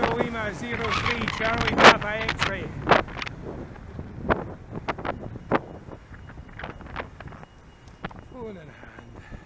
Sierra Lima 03, Charlie Papa X-ray. Phone in hand.